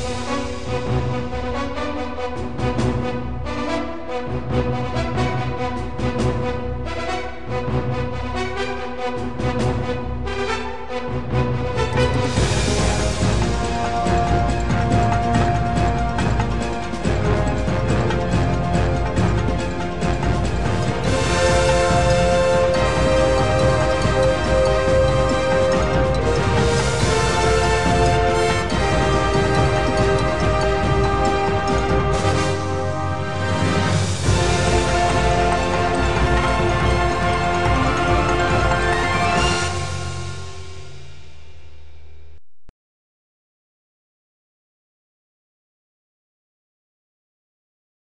Bye.